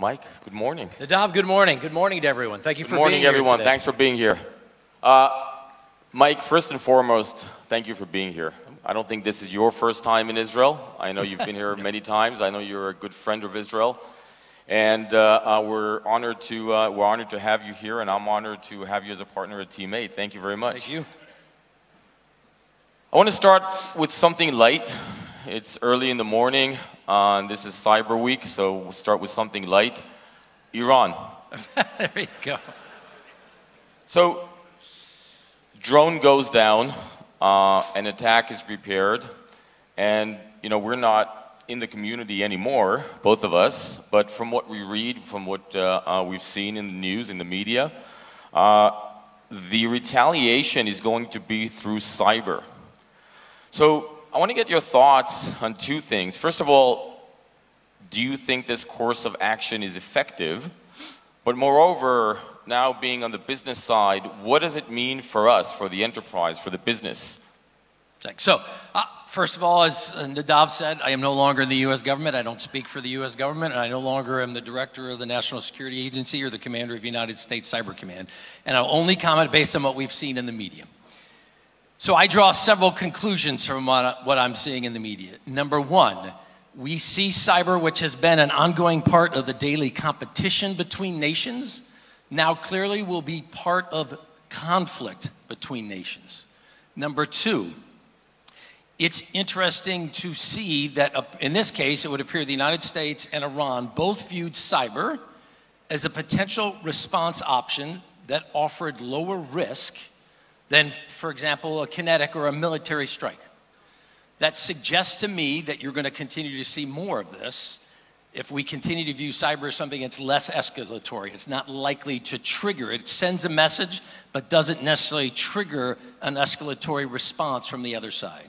Mike, good morning. Nadav, good morning. Good morning to everyone. Thank you good for morning, being everyone. here. Good morning, everyone. Thanks for being here. Uh, Mike, first and foremost, thank you for being here. I don't think this is your first time in Israel. I know you've been here many times. I know you're a good friend of Israel. And uh, uh, we're honored to uh, we're honored to have you here, and I'm honored to have you as a partner a teammate. Thank you very much. Thank you. I want to start with something light. It's early in the morning. Uh, this is Cyber Week, so we'll start with something light. Iran. there you go. So, drone goes down, uh, an attack is prepared, and you know we're not in the community anymore, both of us. But from what we read, from what uh, uh, we've seen in the news, in the media, uh, the retaliation is going to be through cyber. So I want to get your thoughts on two things. First of all, do you think this course of action is effective? But moreover, now being on the business side, what does it mean for us, for the enterprise, for the business? So, uh, first of all, as Nadav said, I am no longer in the U.S. government. I don't speak for the U.S. government, and I no longer am the director of the National Security Agency or the commander of United States Cyber Command. And I'll only comment based on what we've seen in the media. So I draw several conclusions from what, I'm seeing in the media. Number one, we see cyber, which has been an ongoing part of the daily competition between nations, now clearly will be part of conflict between nations. Number two, it's interesting to see that uh, in this case, it would appear the United States and Iran both viewed cyber as a potential response option that offered lower risk than, for example, a kinetic or a military strike. That suggests to me that you're going to continue to see more of this if we continue to view cyber as something that's less escalatory. It's not likely to trigger it. Sends a message, but doesn't necessarily trigger an escalatory response from the other side.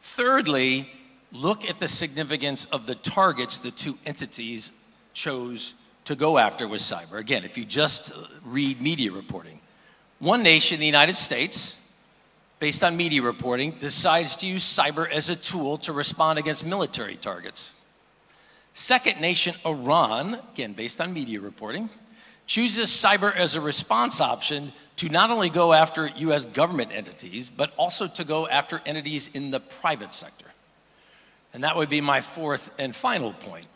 Thirdly, look at the significance of the targets the two entities chose to go after with cyber. Again, if you just read media reporting, one nation, the United States, based on media reporting, decides to use cyber as a tool to respond against military targets. Second nation, Iran, again based on media reporting, chooses cyber as a response option to not only go after US government entities, but also to go after entities in the private sector. And that would be my fourth and final point.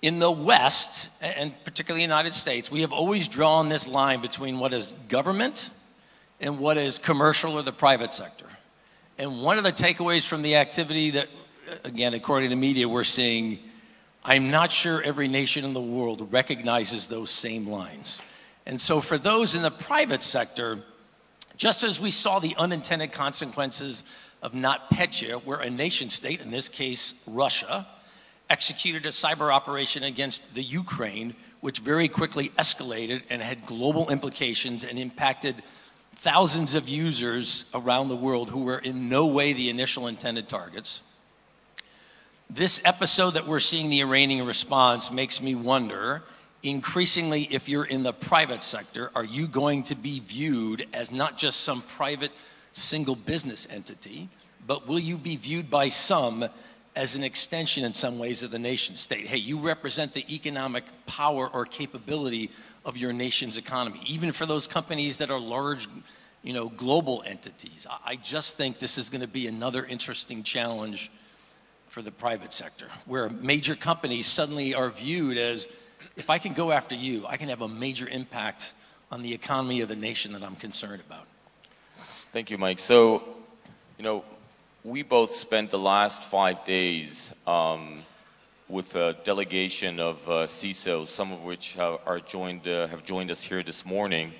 In the West, and particularly the United States, we have always drawn this line between what is government and what is commercial or the private sector. And one of the takeaways from the activity that, again, according to the media, we're seeing, I'm not sure every nation in the world recognizes those same lines. And so, for those in the private sector, just as we saw the unintended consequences of NotPetya, where a nation state, in this case Russia, executed a cyber operation against the Ukraine, which very quickly escalated and had global implications and impacted thousands of users around the world who were in no way the initial intended targets. This episode that we're seeing the Iranian response makes me wonder increasingly, if you're in the private sector, are you going to be viewed as not just some private single business entity, but will you be viewed by some as an extension in some ways of the nation state. Hey, you represent the economic power or capability of your nation's economy, even for those companies that are large, you know, global entities. I just think this is going to be another interesting challenge for the private sector, where major companies suddenly are viewed as if I can go after you, I can have a major impact on the economy of the nation that I'm concerned about. Thank you, Mike. So, you know, we both spent the last five days um, with a delegation of uh, CISOs, some of which have, are joined, uh, have joined us here this morning.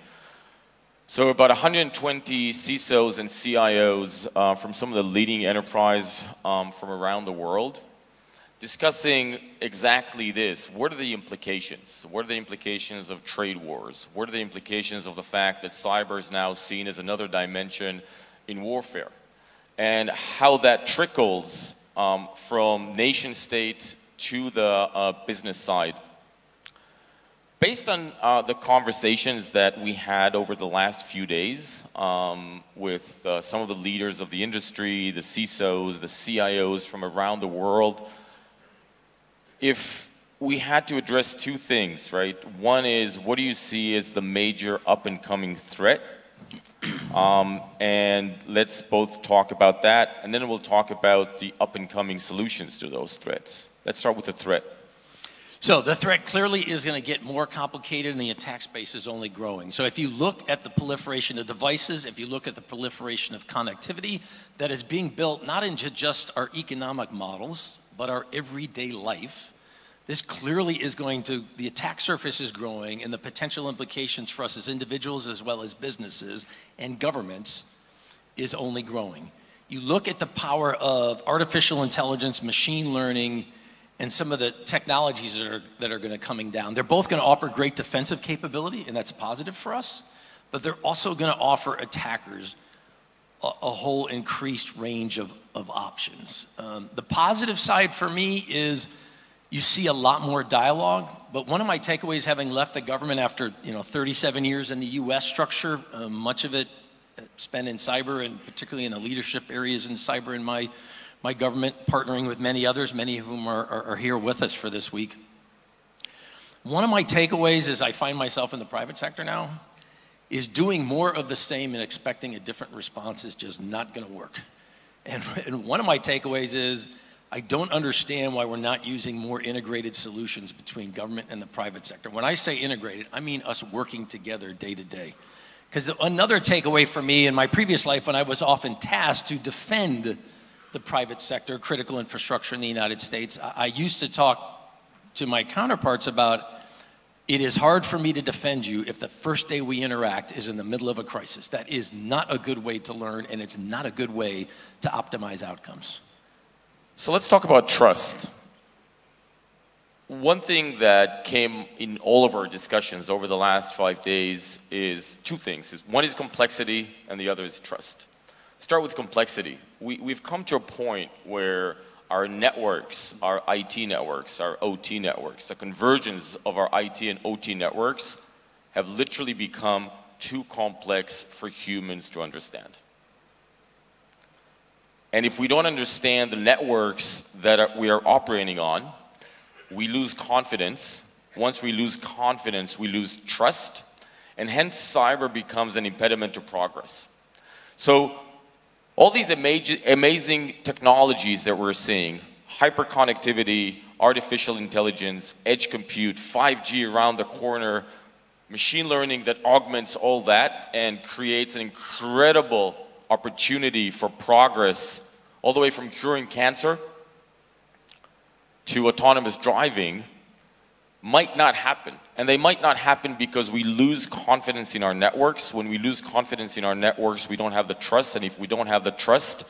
So about 120 CISOs and CIOs uh, from some of the leading enterprise um, from around the world discussing exactly this. What are the implications? What are the implications of trade wars? What are the implications of the fact that cyber is now seen as another dimension in warfare? And how that trickles um, from nation state to the uh, business side. Based on uh, the conversations that we had over the last few days um, with uh, some of the leaders of the industry, the CISOs, the CIOs from around the world, if we had to address two things, right? One is what do you see as the major up and coming threat? Um, and let's both talk about that, and then we'll talk about the up and coming solutions to those threats. Let's start with the threat. So the threat clearly is going to get more complicated and the attack space is only growing. So if you look at the proliferation of devices, if you look at the proliferation of connectivity that is being built not into just our economic models, but our everyday life, this clearly is going to, the attack surface is growing and the potential implications for us as individuals as well as businesses and governments is only growing. You look at the power of artificial intelligence, machine learning, and some of the technologies that are, that are going to coming down. They're both going to offer great defensive capability, and that's positive for us, but they're also going to offer attackers a, a, whole increased range of, of options. Um, the positive side for me is you see a lot more dialogue, but one of my takeaways having left the government after you know 37 years in the U.S. structure, uh, much of it spent in cyber and particularly in the leadership areas in cyber in my my government, partnering with many others, many of whom are, are, are here with us for this week. One of my takeaways as I find myself in the private sector now is doing more of the same and expecting a different response is just not going to work. And, and, one of my takeaways is I don't understand why we're not using more integrated solutions between government and the private sector. When I say integrated, I mean us working together day to day. Because another takeaway for me in my previous life, when I was often tasked to defend the private sector, critical infrastructure in the United States. I, I used to talk to my counterparts about it is hard for me to defend you if the first day we interact is in the middle of a crisis. That is not a good way to learn, and it's not a good way to optimize outcomes. So let's talk about trust. One thing that came in all of our discussions over the last five days is two things. One is complexity, and the other is trust. Start with complexity. We, we've come to a point where our networks, our IT networks, our OT networks, the convergence of our IT and OT networks have literally become too complex for humans to understand. And if we don't understand the networks that are, we are operating on, we lose confidence. Once we lose confidence, we lose trust, and hence cyber becomes an impediment to progress. So all these amazing technologies that we're seeing, hyperconnectivity, artificial intelligence, edge compute, 5G around the corner, machine learning that augments all that and creates an incredible opportunity for progress all the way from curing cancer to autonomous driving might not happen. And they might not happen because we lose confidence in our networks. When we lose confidence in our networks, we don't have the trust. And if we don't have the trust,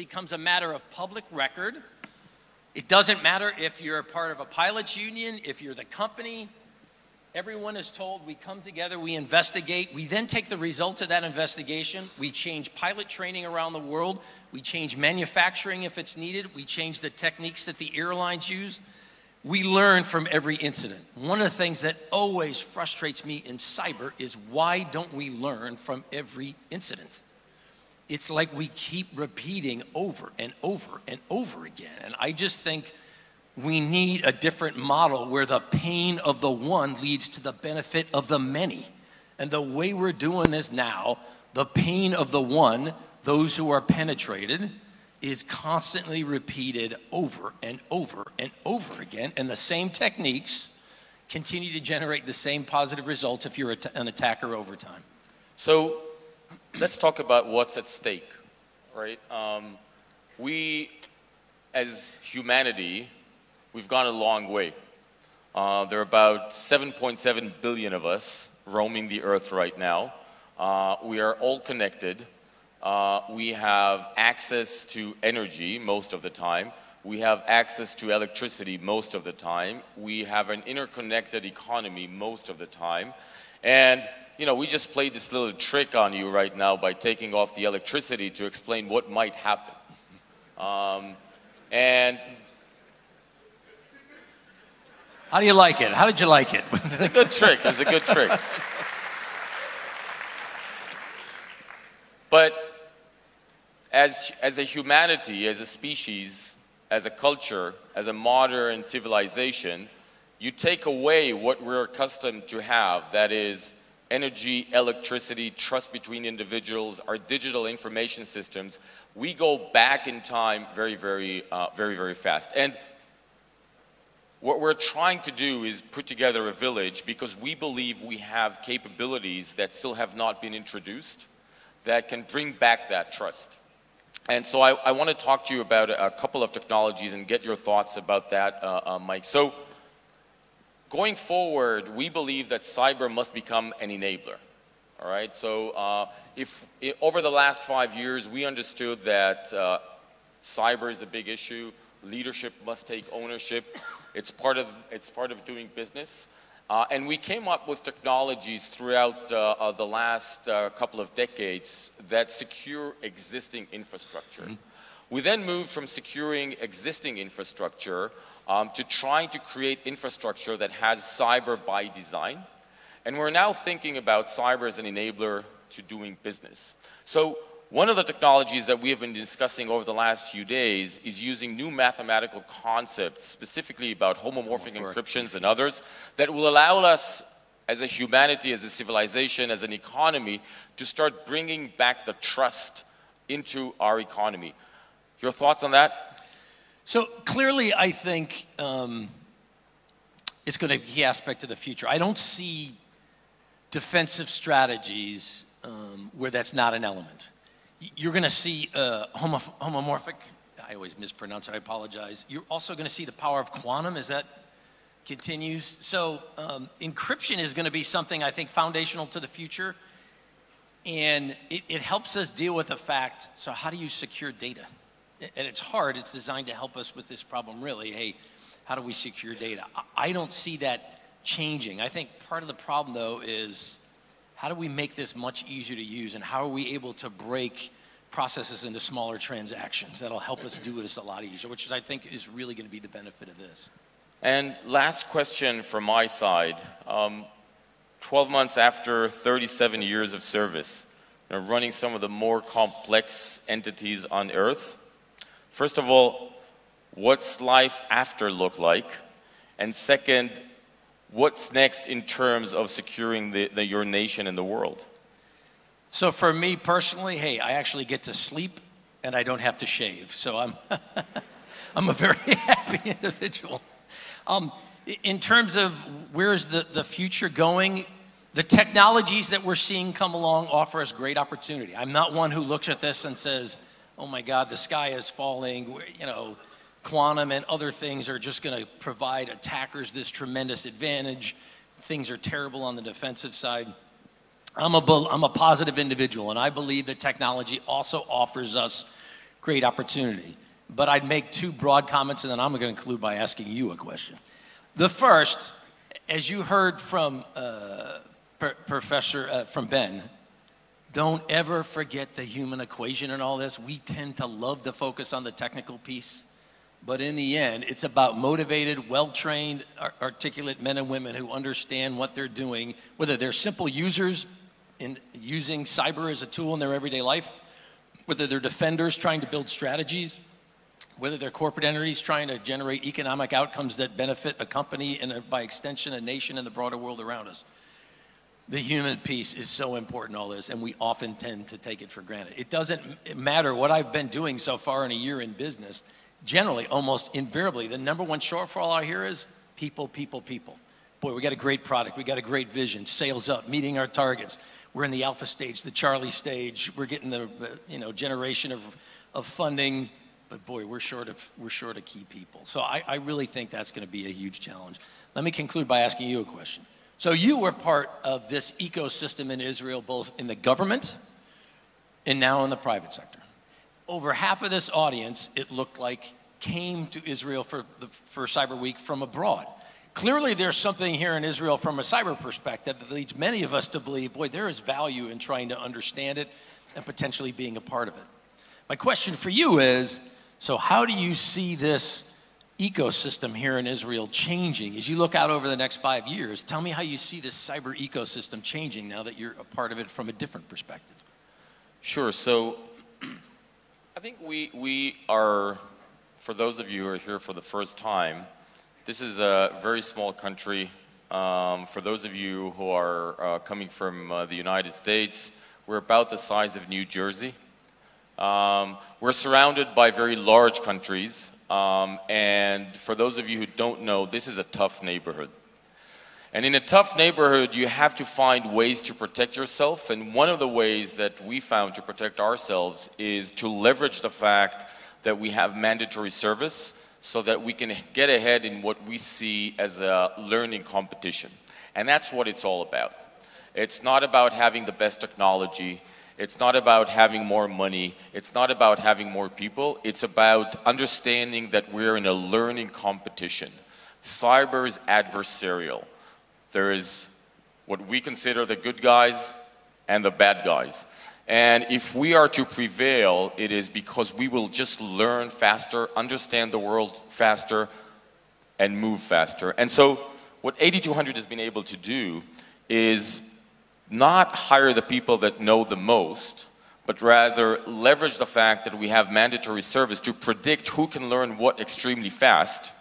becomes a matter of public record. It doesn't matter if you're a part of a pilots union, if you're the company, Everyone is told we come together, we investigate, we then take the results of that investigation, we change pilot training around the world, we change manufacturing if it's needed, we change the techniques that the airlines use. We learn from every incident. One of the things that always frustrates me in cyber is why don't we learn from every incident? It's like we keep repeating over and over and over again. And I just think we need a different model where the pain of the one leads to the benefit of the many. And the way we're doing this now, the pain of the one, those who are penetrated, is constantly repeated over and over and over again. And the same techniques continue to generate the same positive results if you're an attacker over time. So let's talk about what's at stake, right? Um, we, as humanity, we've gone a long way. Uh, there are about 7.7 billion of us roaming the earth right now. Uh, we are all connected. Uh, we have access to energy most of the time. We have access to electricity most of the time. We have an interconnected economy most of the time. And, you know, we just played this little trick on you right now by taking off the electricity to explain what might happen. Um, and how do you like it? How did you like it? it's a good trick. It's a good trick. But as, as a humanity, as a species, as a culture, as a modern civilization, you take away what we're accustomed to have, that is energy, electricity, trust between individuals, our digital information systems, we go back in time very, very, uh, very, very fast. And what we're trying to do is put together a village because we believe we have capabilities that still have not been introduced that can bring back that trust. And so I, I want to talk to you about a couple of technologies and get your thoughts about that, uh, uh, Mike. So going forward, we believe that cyber must become an enabler. All right, so uh, if over the last five years we understood that uh, cyber is a big issue, leadership must take ownership, it's part of, it's part of doing business. Uh, and we came up with technologies throughout uh, uh, the last uh, couple of decades that secure existing infrastructure. Mm -hmm. We then moved from securing existing infrastructure um, to trying to create infrastructure that has cyber by design. And we're now thinking about cyber as an enabler to doing business. So one of the technologies that we have been discussing over the last few days is using new mathematical concepts, specifically about homomorphic encryptions and others, that will allow us as a humanity, as a civilization, as an economy, to start bringing back the trust into our economy. Your thoughts on that? So clearly, I think um, it's going to be a key aspect of the future. I don't see defensive strategies um, where that's not an element you're going to see uh, homomorphic. I always mispronounce it. I apologize. You're also going to see the power of quantum as that continues. So um, encryption is going to be something I think foundational to the future, and it, it helps us deal with the fact. So how do you secure data? And it's hard. It's designed to help us with this problem. Really, hey, how do we secure data? I don't see that changing. I think part of the problem though is how do we make this much easier to use and how are we able to break processes into smaller transactions that'll help us do this a lot easier, which is, I think is really going to be the benefit of this. And last question from my side. Um, 12 months after 37 years of service, you know, running some of the more complex entities on Earth, first of all, what's life after look like? And second, what's next in terms of securing the, the, your nation and the world? So for me personally, hey, I actually get to sleep and I don't have to shave. So I'm, I'm a very happy individual. Um, in terms of where's the, the future going, the technologies that we're seeing come along offer us great opportunity. I'm not one who looks at this and says, oh my God, the sky is falling, you know, quantum and other things are just going to provide attackers this tremendous advantage. Things are terrible on the defensive side. I'm a, I'm a positive individual, and I believe that technology also offers us great opportunity. But I'd make two broad comments, and then I'm going to conclude by asking you a question. The first, as you heard from uh, Professor, uh, from Ben, don't ever forget the human equation in all this. We tend to love to focus on the technical piece. But in the end, it's about motivated, well trained, articulate men and women who understand what they're doing, whether they're simple users in using cyber as a tool in their everyday life, whether they're defenders trying to build strategies, whether they're corporate entities trying to generate economic outcomes that benefit a company and a, by extension a nation and the broader world around us. The human piece is so important all this, and we often tend to take it for granted. It doesn't matter what I've been doing so far in a year in business generally, almost invariably, the number one shortfall I hear is people, people, people. Boy, we got a great product. We got a great vision. Sales up, meeting our targets. We're in the alpha stage, the Charlie stage. We're getting the uh, you know generation of, of funding, but boy, we're short of we're short of key people. So I, I really think that's going to be a huge challenge. Let me conclude by asking you a question. So you were part of this ecosystem in Israel, both in the government and now in the private sector over half of this audience, it looked like, came to Israel for, the, for Cyber Week from abroad. Clearly, there's something here in Israel from a cyber perspective that leads many of us to believe, boy, there is value in trying to understand it and potentially being a part of it. My question for you is so, how do you see this ecosystem here in Israel changing as you look out over the next five years? Tell me how you see this cyber ecosystem changing now that you're a part of it from a different perspective. Sure. So I think we, we are, for those of you who are here for the first time, this is a very small country. Um, for those of you who are uh, coming from uh, the United States, we're about the size of New Jersey. Um, we're surrounded by very large countries. Um, and for those of you who don't know, this is a tough neighborhood. And in a tough neighborhood, you have to find ways to protect yourself. And one of the ways that we found to protect ourselves is to leverage the fact that we have mandatory service so that we can get ahead in what we see as a learning competition. And that's what it's all about. It's not about having the best technology. It's not about having more money. It's not about having more people. It's about understanding that we're in a learning competition. Cyber is adversarial. There is what we consider the good guys and the bad guys. And if we are to prevail, it is because we will just learn faster, understand the world faster, and move faster. And so, what 8200 has been able to do is not hire the people that know the most, but rather leverage the fact that we have mandatory service to predict who can learn what extremely fast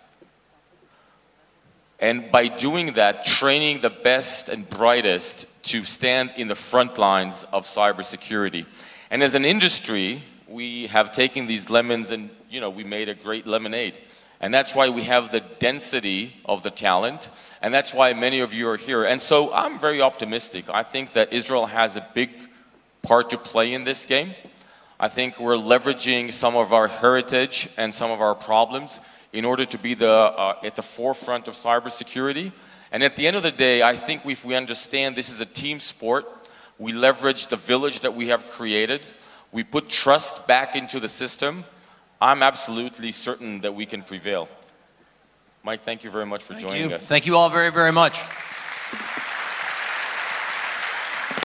and by doing that, training the best and brightest to stand in the front lines of cybersecurity. And as an industry, we have taken these lemons and, you know, we made a great lemonade. And that's why we have the density of the talent. And that's why many of you are here. And so I'm very optimistic. I think that Israel has a big part to play in this game. I think we're leveraging some of our heritage and some of our problems in order to be the, uh, at the forefront of cybersecurity. And at the end of the day, I think if we understand this is a team sport, we leverage the village that we have created, we put trust back into the system, I'm absolutely certain that we can prevail. Mike, thank you very much for thank joining you. us. Thank you all very, very much.